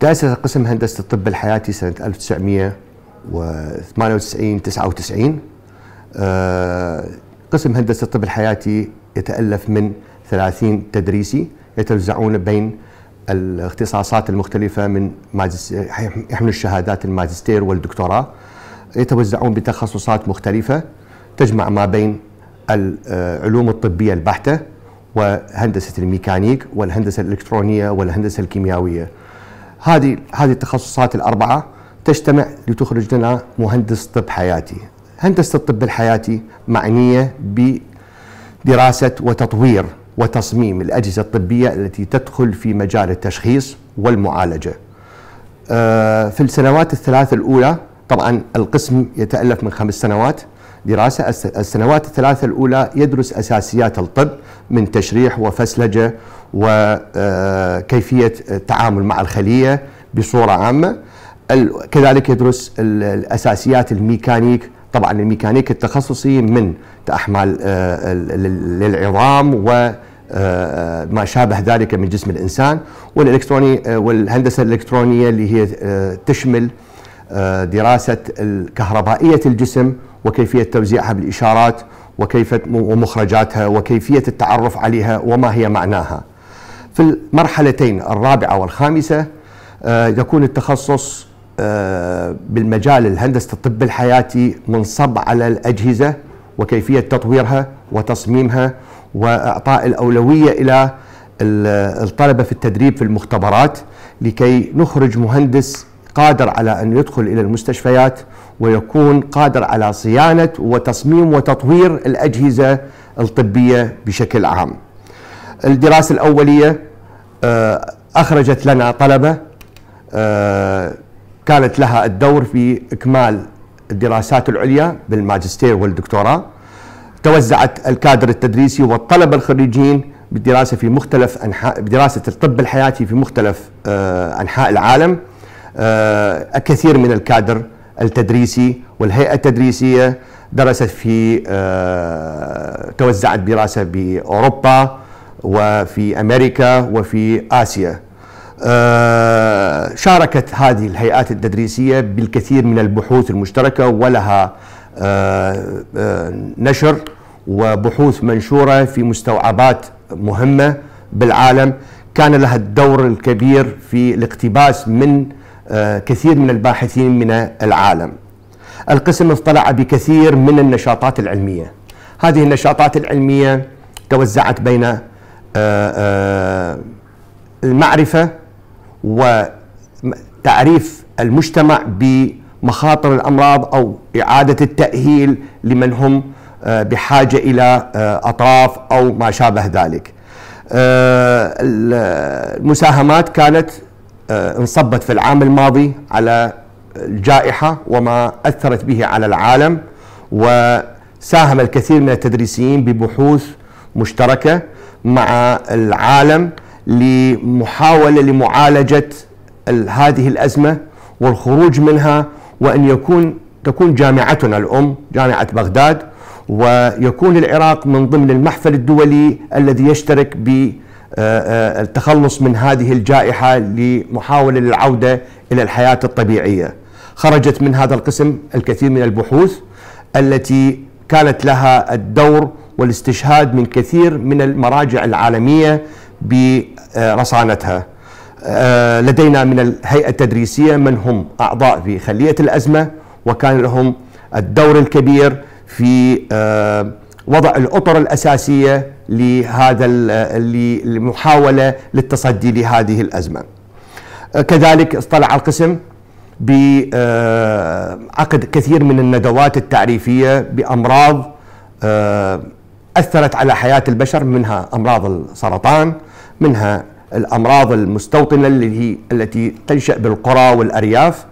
تأسس قسم هندسة الطب الحياتي سنة 1998 99 آه، قسم هندسة الطب الحياتي يتألف من 30 تدريسي يتوزعون بين الاختصاصات المختلفة من يحمل الشهادات الماجستير والدكتوراه. يتوزعون بتخصصات مختلفة تجمع ما بين العلوم الطبية البحتة وهندسة الميكانيك والهندسة الإلكترونية والهندسة الكيميائية. هذه هذه التخصصات الأربعة تجتمع لتخرج لنا مهندس طب حياتي. هندسة الطب الحياتي معنية بدراسة وتطوير وتصميم الأجهزة الطبية التي تدخل في مجال التشخيص والمعالجة. آه، في السنوات الثلاث الأولى طبعا القسم يتألف من خمس سنوات. دراسة. السنوات الثلاثة الأولى يدرس أساسيات الطب من تشريح وفسلجة وكيفية التعامل مع الخلية بصورة عامة. كذلك يدرس الأساسيات الميكانيك. طبعا الميكانيك التخصصي من أحمال آه، للعظام و آه، ما شابه ذلك من جسم الإنسان والالكتروني آه، والهندسة الإلكترونية اللي هي تشمل دراسة الكهربائية الجسم وكيفية توزيعها بالإشارات وكيف ومخرجاتها وكيفية التعرف عليها وما هي معناها. في المرحلتين الرابعة والخامسة يكون التخصص بالمجال الهندسة الطب الحياتي منصب على الأجهزة وكيفية تطويرها وتصميمها وإعطاء الأولوية إلى الطلبة في التدريب في المختبرات لكي نخرج مهندس قادر على أن يدخل إلى المستشفيات ويكون قادر على صيانة وتصميم وتطوير الأجهزة الطبية بشكل عام. الدراسة الأولية آه، أخرجت لنا طلبة آه، كانت لها الدور في إكمال الدراسات العليا بالماجستير والدكتوراه. توزعت الكادر التدريسي والطلبة الخريجين بالدراسة في مختلف أنحاء بدراسة الطب الحياتي في مختلف آه، أنحاء العالم. الكثير من الكادر التدريسي والهيئة التدريسية درست في آه، توزعت دراسة بأوروبا وفي أمريكا وفي آسيا. آه، شاركت هذه الهيئات التدريسية بالكثير من البحوث المشتركة ولها آه، آه، نشر وبحوث منشورة في مستوعبات مهمة بالعالم. كان لها الدور الكبير في الاقتباس من كثير من الباحثين من العالم القسم اطلع بكثير من النشاطات العلمية هذه النشاطات العلمية توزعت بين المعرفة وتعريف المجتمع بمخاطر الأمراض أو إعادة التأهيل لمن هم آه، بحاجة إلى آه، أطراف أو ما شابه ذلك. آه، المساهمات كانت انصبت في العام الماضي على الجائحة وما أثرت به على العالم وساهم الكثير من التدريسيين ببحوث مشتركة مع العالم لمحاولة لمعالجة هذه الأزمة والخروج منها وأن يكون تكون جامعتنا الأم جامعة بغداد ويكون العراق من ضمن المحفل الدولي الذي يشترك بالتخلص آه، آه، من هذه الجائحة لمحاولة للعودة إلى الحياة الطبيعية. خرجت من هذا القسم الكثير من البحوث التي كانت لها الدور والاستشهاد من كثير من المراجع العالمية برصانتها. آه، لدينا من الهيئة التدريسية من هم أعضاء في خلية الأزمة وكان لهم الدور الكبير في وضع الأطر الأساسية لهذا المحاولة للتصدي لهذه الأزمة. آه، كذلك اطلع القسم بعقد كثير من الندوات التعريفية بأمراض أثرت على حياة البشر منها أمراض السرطان منها الأمراض المستوطنة اللي هي التي تنشأ بالقرى والأرياف.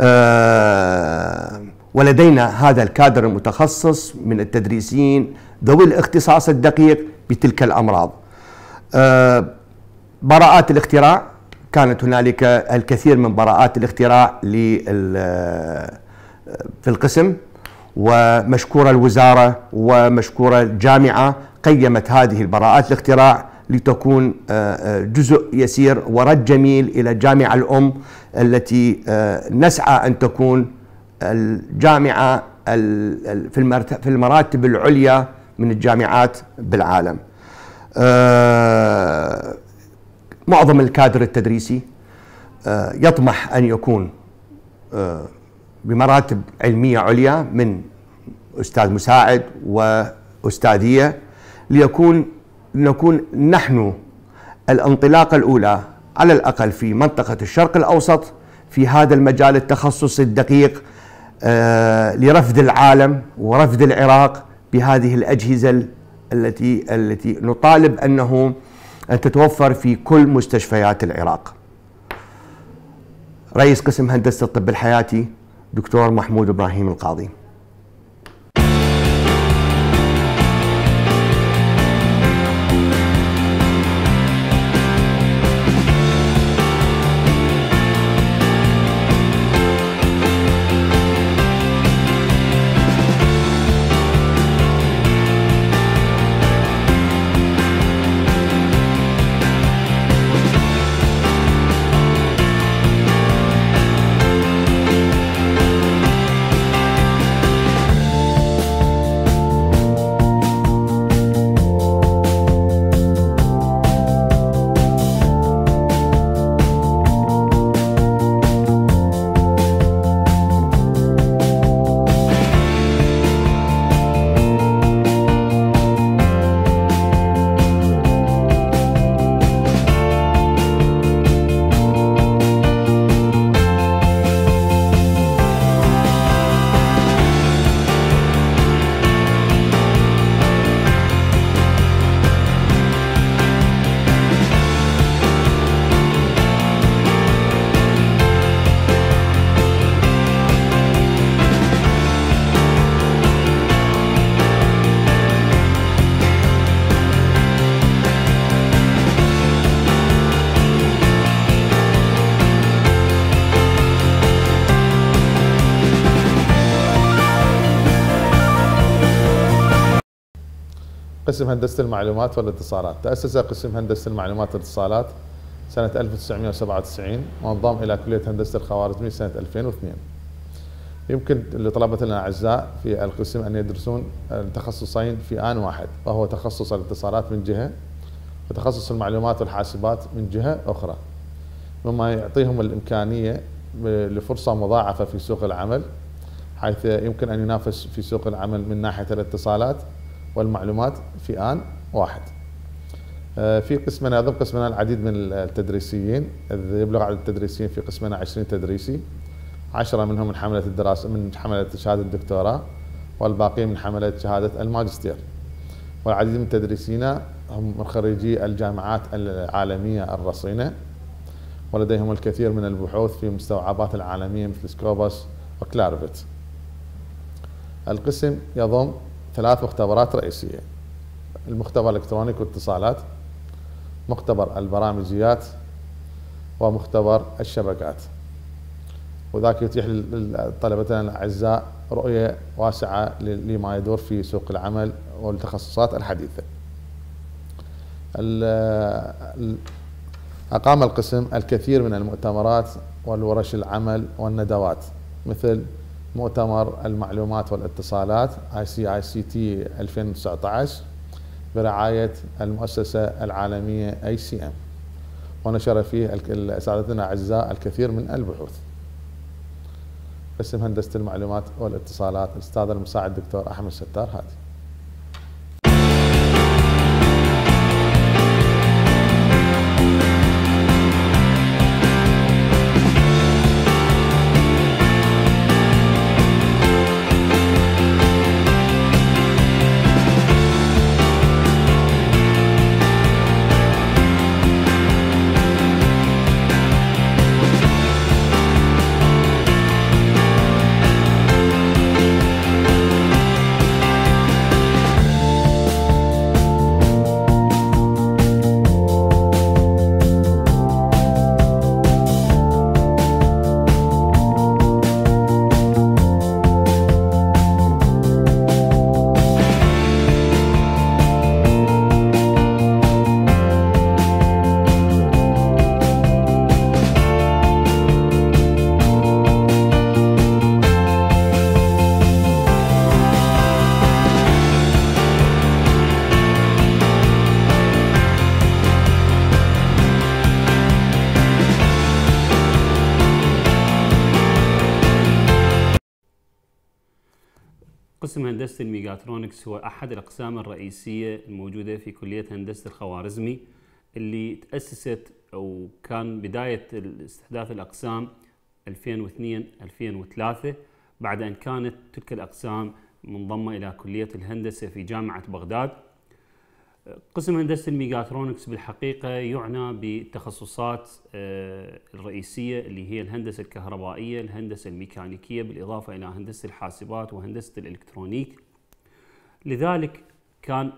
آه، ولدينا هذا الكادر المتخصص من التدريسيين ذوي الاختصاص الدقيق بتلك الأمراض. آه، براءات الاختراع كانت هنالك الكثير من براءات الاختراع في القسم ومشكورة الوزارة ومشكورة الجامعة قيمت هذه البراءات الاختراع لتكون جزء يسير ورد جميل إلى الجامعة الأم التي نسعى أن تكون الجامعة في المراتب العليا من الجامعات بالعالم. معظم الكادر التدريسي يطمح أن يكون بمراتب علمية عليا من أستاذ مساعد وأستاذية ليكون نكون نحن الانطلاقة الأولى على الأقل في منطقة الشرق الأوسط في هذا المجال التخصصي الدقيق آه لرفد العالم ورفد العراق بهذه الأجهزة التي التي نطالب أنه ان تتوفر في كل مستشفيات العراق. رئيس قسم هندسة الطب الحياتي دكتور محمود إبراهيم القاضي. قسم هندسة المعلومات والاتصالات. تأسس قسم هندسة المعلومات والاتصالات سنة 1997 وانضم إلى كلية هندسة الخوارزمي سنة 2002 يمكن لطلبتنا الأعزاء في القسم أن يدرسون التخصصين في آن واحد وهو تخصص الاتصالات من جهة وتخصص المعلومات والحاسبات من جهة أخرى. مما يعطيهم الإمكانية لفرصة مضاعفة في سوق العمل حيث يمكن أن ينافس في سوق العمل من ناحية الاتصالات والمعلومات في آن واحد. آه، في قسمنا يضم قسمنا العديد من التدريسيين. يبلغ عدد التدريسيين في قسمنا 20 تدريسي. عشرة منهم من حملة الدراسة من حملة شهادة الدكتوراه والباقي من حملة شهادة الماجستير. والعديد من تدريسينا هم خريجي الجامعات العالمية الرصينة. ولديهم الكثير من البحوث في مستوعبات العالمية مثل Scopus و Clarivate القسم يضم ثلاث مختبرات رئيسية. المختبر الإلكترونيك والاتصالات مختبر البرامجيات ومختبر الشبكات. وذاك يتيح لطلبتنا الأعزاء رؤية واسعة لما يدور في سوق العمل والتخصصات الحديثة. أقام القسم الكثير من المؤتمرات والورش العمل والندوات مثل مؤتمر المعلومات والاتصالات اي سي اي سي تي 2019 برعاية المؤسسة العالمية ACM ونشر فيه سادتنا الاعزاء الكثير من البحوث. قسم هندسة المعلومات والاتصالات الاستاذ المساعد الدكتور أحمد ستار هادي هندسة الميكاترونكس هو أحد الأقسام الرئيسية الموجودة في كلية هندسة الخوارزمي اللي تأسست أو كان بداية استحداث الأقسام 2002-2003 بعد أن كانت تلك الأقسام منضمة إلى كلية الهندسة في جامعة بغداد. قسم هندسة الميكاترونكس بالحقيقة يعنى بالتخصصات آه، الرئيسية اللي هي الهندسة الكهربائية الهندسة الميكانيكية بالإضافة إلى هندسة الحاسبات وهندسة الإلكترونيك. لذلك كان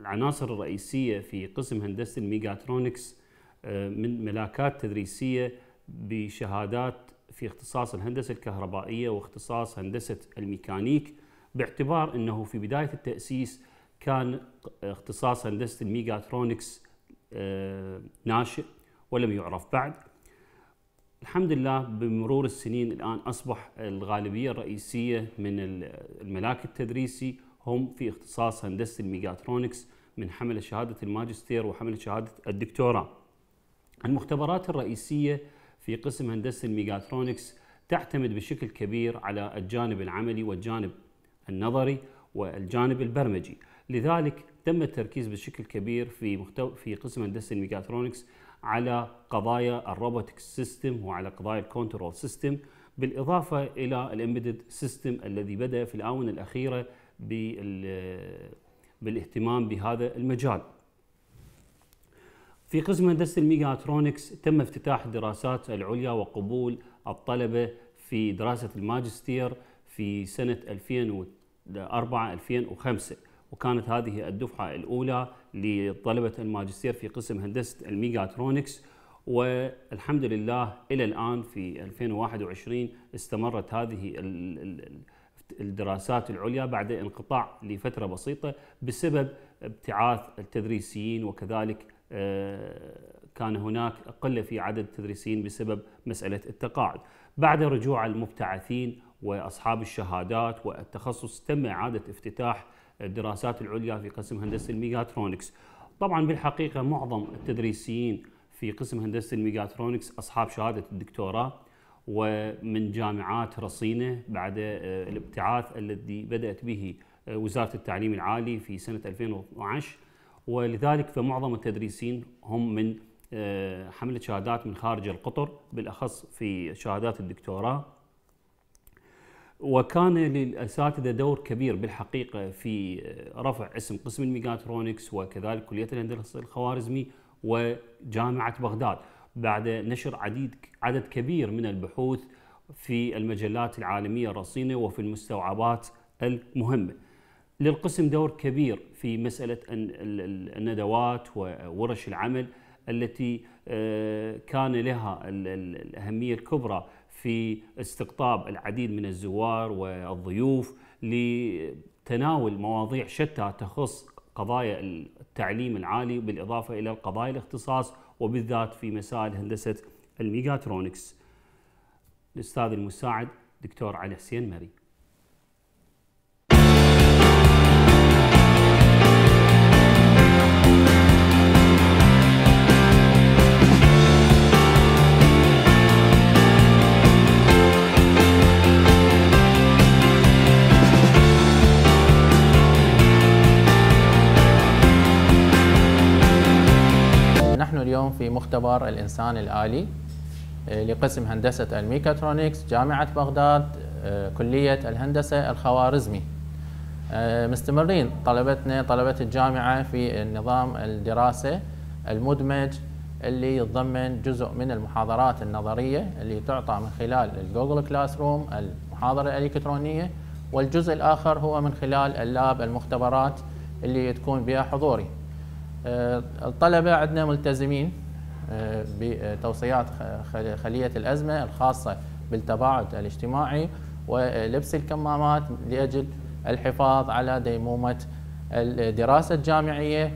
العناصر الرئيسية في قسم هندسة الميكاترونكس آه، من ملاكات تدريسية بشهادات في اختصاص الهندسة الكهربائية واختصاص هندسة الميكانيك باعتبار أنه في بداية التأسيس كان اختصاص هندسه الميكاترونكس آه، ناشئ ولم يعرف بعد الحمد لله بمرور السنين الآن أصبح الغالبية الرئيسية من الملاك التدريسي هم في اختصاص هندسه الميكاترونكس من حمل شهادة الماجستير وحمل شهادة الدكتوراه. المختبرات الرئيسية في قسم هندسة الميكاترونكس تعتمد بشكل كبير على الجانب العملي والجانب النظري والجانب البرمجي. لذلك تم التركيز بشكل كبير في محتو... في قسم هندسة الميكاترونكس على قضايا ال robotics system وعلى قضايا ال control system بالإضافة إلى ال embedded system الذي بدأ في الآونة الأخيرة بال... بالإهتمام بهذا المجال. في قسم هندسة الميكاترونكس تم افتتاح الدراسات العليا وقبول الطلبة في دراسة الماجستير في سنة 2004 2005 وكانت هذه الدفعة الأولى لطلبة الماجستير في قسم هندسة الميكاترونكس. والحمد لله إلى الآن في 2021 استمرت هذه الدراسات العليا بعد انقطاع لفترة بسيطة بسبب ابتعاث التدريسيين وكذلك آه، كان هناك قلة في عدد التدريسيين بسبب مسألة التقاعد. بعد رجوع المبتعثين وأصحاب الشهادات والتخصص تم إعادة افتتاح الدراسات العليا في قسم هندسة الميجاترونكس طبعا بالحقيقة معظم التدريسيين في قسم هندسة الميجاترونكس أصحاب شهادة الدكتوراه ومن جامعات رصينة بعد آه، الابتعاث الذي بدأت به آه، وزارة التعليم العالي في سنة 2012 ولذلك فمعظم التدريسين هم من آه، حملة شهادات من خارج القطر بالأخص في شهادات الدكتوراه. وكان للاساتذه دور كبير بالحقيقة في رفع اسم قسم الميجاترونكس وكذلك كلية الهندسة الخوارزمي وجامعة بغداد بعد نشر عديد عدد كبير من البحوث في المجلات العالمية الرصينة وفي المستوعبات المهمه. للقسم دور كبير في مسألة الندوات وورش العمل التي آه، كان لها الأهمية الكبرى في استقطاب العديد من الزوار والضيوف لتناول مواضيع شتى تخص قضايا التعليم العالي بالإضافة إلى القضايا الاختصاص وبالذات في مسائل هندسة الميجاترونكس. الأستاذ المساعد دكتور علي حسين مري. اليوم في مختبر الإنسان الآلي آه، لقسم هندسة الميكاترونكس جامعة بغداد آه، كلية الهندسة الخوارزمي. آه، مستمرين طلبتنا طلبة الجامعة في النظام الدراسة المدمج اللي يتضمن جزء من المحاضرات النظرية اللي تعطى من خلال ال Google Classroom المحاضرة الإلكترونية والجزء الآخر هو من خلال ال lab المختبرات اللي تكون بها حضوري. الطلبة عندنا ملتزمين آه، بتوصيات خلية الأزمة الخاصة بالتباعد الاجتماعي ولبس الكمامات لأجل الحفاظ على ديمومة الدراسة الجامعية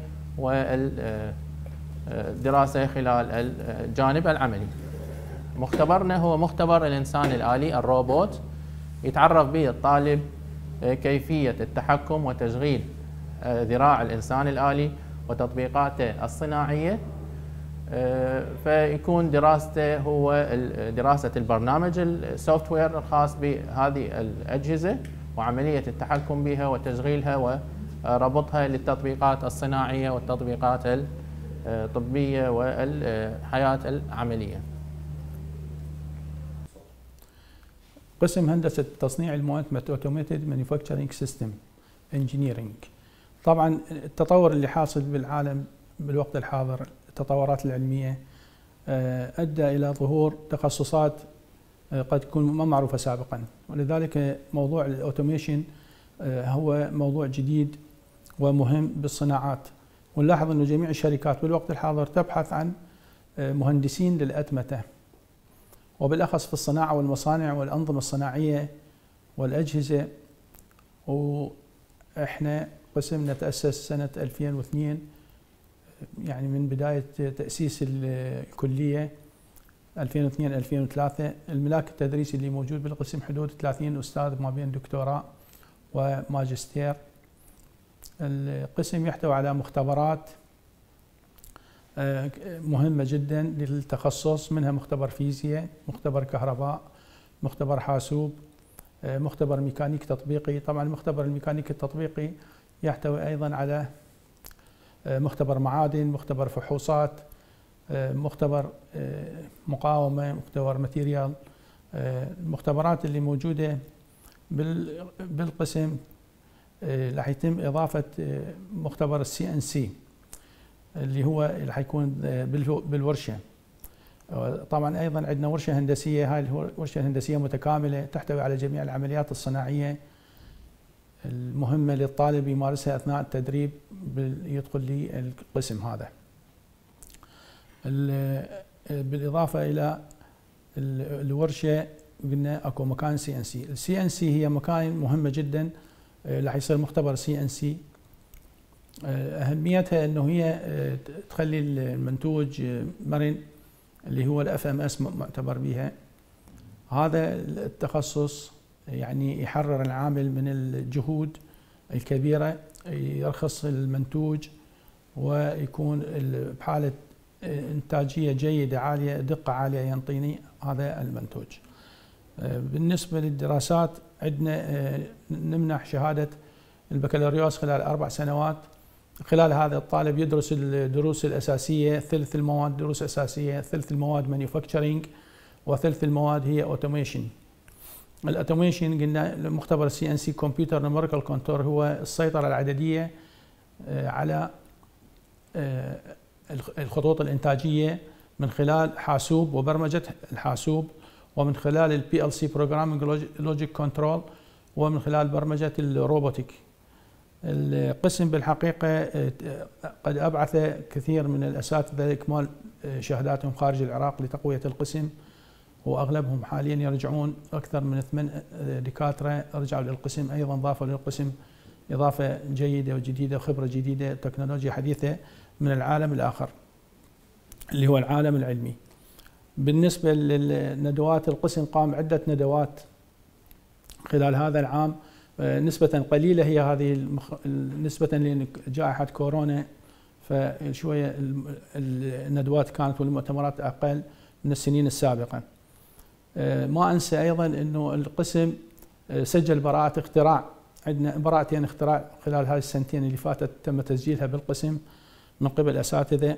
والدراسة خلال الجانب العملي. مختبرنا هو مختبر الإنسان الآلي الروبوت يتعرف به الطالب آه، كيفية التحكم وتشغيل ذراع الإنسان الآلي وتطبيقاته الصناعية آه، فيكون دراسته هو دراسة البرنامج السوفت وير الخاص بهذه الأجهزة وعملية التحكم بها وتشغيلها وربطها للتطبيقات الصناعية والتطبيقات الطبية والحياة العملية. قسم هندسة تصنيع المواد automated manufacturing system engineering طبعا التطور اللي حاصل بالعالم بالوقت الحاضر التطورات العلمية آه، أدى إلى ظهور تخصصات آه، قد تكون ما معروفة سابقا. ولذلك موضوع ال automation آه، هو موضوع جديد ومهم بالصناعات. ونلاحظ أنه جميع الشركات بالوقت الحاضر تبحث عن مهندسين للأتمتة. وبالأخص في الصناعة والمصانع والأنظمة الصناعية والأجهزة. وإحنا قسم نتأسس سنة 2002 يعني من بداية تأسيس الكلية 2002 2003 الملاك التدريسي اللي موجود بالقسم حدود 30 أستاذ ما بين دكتوراه وماجستير. القسم يحتوي على مختبرات مهمة جدا للتخصص منها مختبر فيزياء مختبر كهرباء مختبر حاسوب مختبر ميكانيك تطبيقي. طبعا المختبر الميكانيك التطبيقي يحتوي أيضا على آه، مختبر معادن مختبر فحوصات مختبر مقاومة مختبر material المختبرات اللي موجودة بالقسم راح يتم إضافة مختبر ال CNC اللي هو اللي حيكون بالورشة. طبعا أيضا عندنا ورشة هندسية هاي الورشه الهندسيه متكاملة تحتوي على جميع العمليات الصناعية. المهمة للطالب يمارسها أثناء التدريب يدخل للقسم هذا. بالإضافة إلى الورشة قلنا أكو مكان CNC ال CNC هي مكان مهمة جدا راح يصير مختبر CNC آه، أهميتها إنه هي آه، تخلي المنتوج آه، مرن اللي هو ال FMS معتبر بها هذا التخصص يعني يحرر العامل من الجهود الكبيرة يرخص المنتوج ويكون بحالة إنتاجية جيدة عالية دقة عالية ينطيني هذا المنتوج. بالنسبة للدراسات عندنا نمنح شهادة البكالوريوس خلال أربع سنوات خلال هذا الطالب يدرس الدروس الأساسية ثلث المواد دروس أساسية ثلث المواد manufacturing وثلث المواد هي automation ال automation قلنا مختبر CNC computer numerical control هو السيطرة العددية آه، على آه، الخطوط الإنتاجية من خلال حاسوب وبرمجة الحاسوب ومن خلال ال PLC programming logic control ومن خلال برمجة ال robotic القسم بالحقيقة آه، قد ابتعث كثير من الأساتذة لإكمال آه، شهاداتهم خارج العراق لتقوية القسم. وأغلبهم حاليا يرجعون أكثر من ثمان آه، دكاترة رجعوا للقسم أيضا ضافوا للقسم إضافة جيدة وجديدة وخبرة جديدة تكنولوجيا حديثة من العالم الآخر اللي هو العالم العلمي. بالنسبة للندوات القسم قام عدة ندوات خلال هذا العام. نسبة قليلة هي هذه المخ... نسبة لجائحة كورونا فشوية الندوات كانت والمؤتمرات أقل من السنين السابقة. آه، ما أنسى أيضا أنه القسم آه، سجل براءة اختراع. عندنا براءتين اختراع خلال هذه السنتين اللي فاتت تم تسجيلها بالقسم من قبل أساتذة.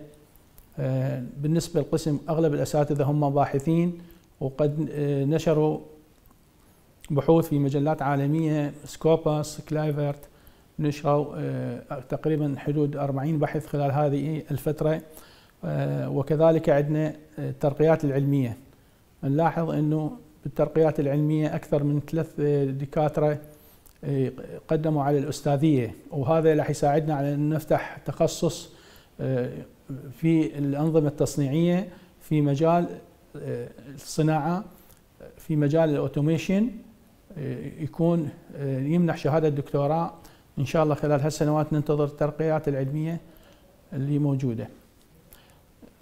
آه، بالنسبة للقسم أغلب الأساتذة هم باحثين وقد نشروا بحوث في مجلات عالمية سكوباس كلاريفيت نشروا آه، تقريبا حدود 40 بحث خلال هذه الفترة. آه، وكذلك عندنا الترقيات العلمية. نلاحظ أنه بالترقيات العلمية أكثر من ثلاث دكاترة آه، قدموا على الأستاذية وهذا راح يساعدنا على أن نفتح تخصص في الأنظمة التصنيعية في مجال الصناعة في مجال الأوتوميشن يكون يمنح شهادة دكتوراه إن شاء الله خلال هالسنوات ننتظر الترقيات العلمية اللي موجودة.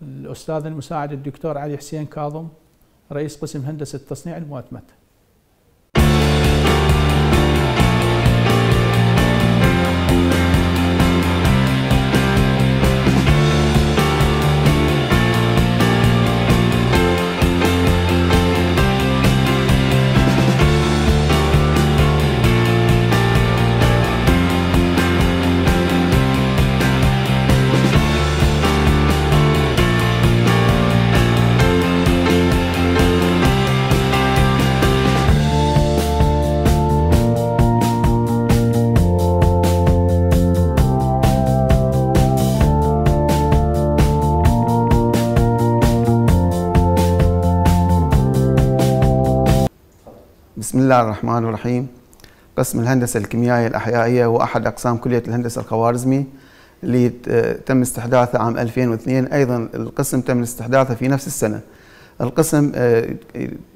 الأستاذ المساعد الدكتور علي حسين كاظم رئيس قسم هندسة تصنيع المؤتمت. بسم الله الرحمن الرحيم. قسم الهندسة الكيميائية الأحيائية هو أحد أقسام كلية الهندسة الخوارزمي اللي تم استحداثه عام 2002 أيضا القسم تم استحداثه في نفس السنة. القسم آه،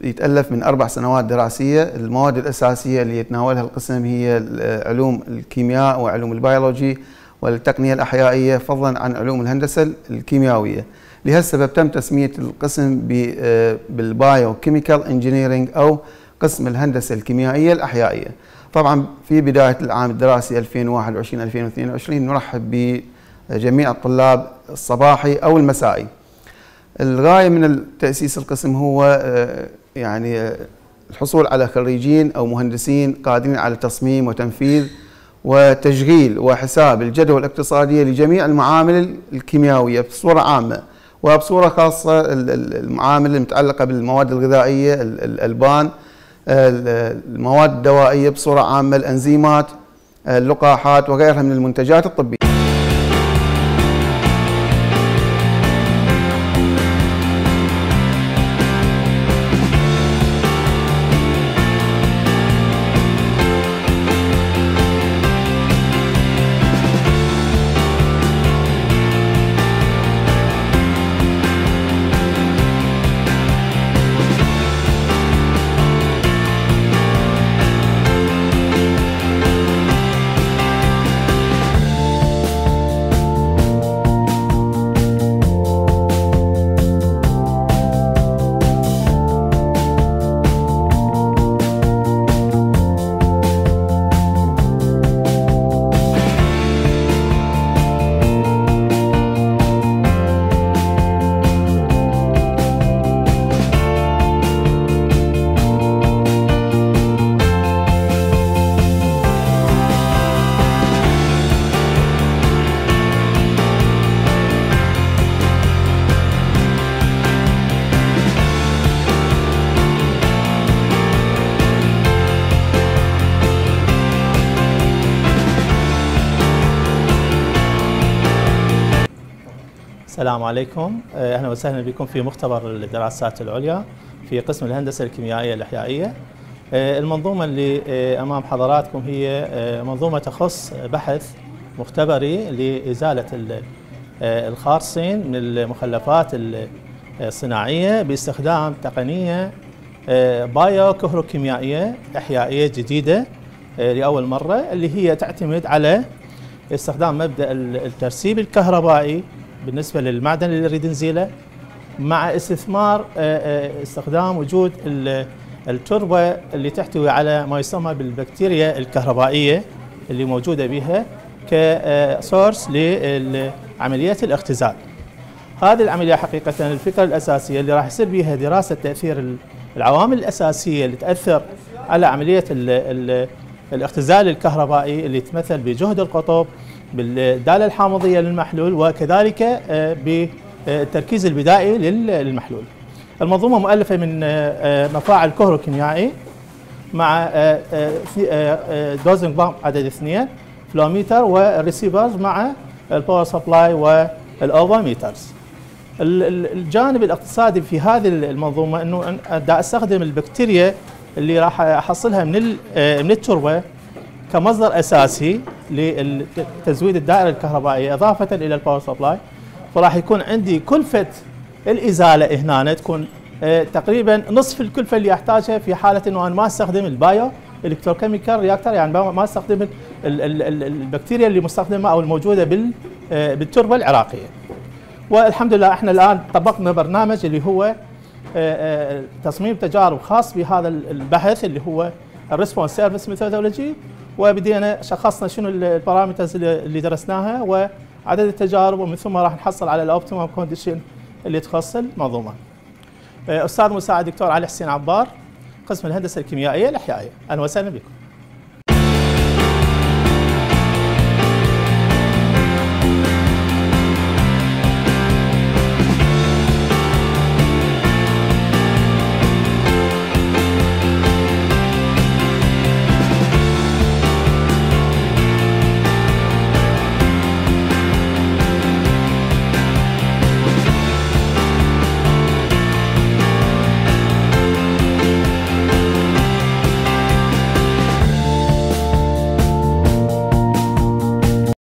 يتألف من أربع سنوات دراسية. المواد الأساسية اللي يتناولها القسم هي علوم الكيمياء وعلوم البيولوجي والتقنية الأحيائية فضلا عن علوم الهندسة الكيميائية. لهالسبب تم تسمية القسم آه، بال biochemical engineering أو قسم الهندسة الكيميائية الأحيائية. طبعا في بداية العام الدراسي 2021-2022 نرحب بجميع الطلاب الصباحي أو المسائي. الغاية من تأسيس القسم هو آه، يعني آه، الحصول على خريجين أو مهندسين قادرين على تصميم وتنفيذ وتشغيل وحساب الجدوى الاقتصادية لجميع المعامل الكيميائية بصورة عامة وبصورة خاصة المعامل المتعلقة بالمواد الغذائية الألبان المواد الدوائية بصورة عامة الأنزيمات اللقاحات وغيرها من المنتجات الطبية. السلام عليكم. آه، أهلا وسهلا بكم في مختبر الدراسات العليا في قسم الهندسة الكيميائية الإحيائية. آه، المنظومة اللي آه، أمام حضراتكم هي منظومة تخص بحث مختبري لإزالة الخارصين من المخلفات الصناعية باستخدام تقنية بايو كهروكيميائيه إحيائية جديدة لأول مرة اللي هي تعتمد على استخدام مبدأ الترسيب الكهربائي بالنسبة للمعدن اللي نريد نزيله مع استثمار آه، آه، استخدام وجود التربة اللي تحتوي على ما يسمى بالبكتيريا الكهربائية اللي موجودة بها كسورس لعمليه الاختزال. هذه العملية حقيقة الفكرة الأساسية اللي راح يصير بها دراسة تأثير العوامل الأساسية اللي تأثر على عملية الاختزال الكهربائي اللي يتمثل بجهد القطب بالدالة الحامضية للمحلول وكذلك آه، بالتركيز البدائي للمحلول. المنظومة مؤلفة من آه، آه، مفاعل كهروكيميائي مع dosing pump عدد اثنين flow meter وال reservoirs مع ال power supply وال avometers. الجانب الاقتصادي في هذه المنظومة إنه دا استخدم البكتيريا اللي راح أحصلها من من التربة كمصدر أساسي لتزويد الدائرة الكهربائية إضافة إلى ال power supply فراح يكون عندي كلفة الإزالة هنا تكون آه، تقريبا نصف الكلفة اللي احتاجها في حالة إنه أنا ما أستخدم ال bio electrochemical reactor يعني ما أستخدم البكتيريا اللي مستخدمة أو الموجودة آه، بالتربة العراقية. والحمد لله إحنا الآن طبقنا برنامج اللي هو آه، تصميم تجارب خاص بهذا البحث اللي هو ال response surface methodology وبدينا شخصنا شنو ال parameters اللي درسناها وعدد التجارب ومن ثم راح نحصل على ال optimum condition اللي تخص المنظومة. أستاذ مساعد دكتور علي حسين عبار قسم الهندسة الكيميائية الأحيائية أهلا وسهلا بكم.